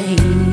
pain.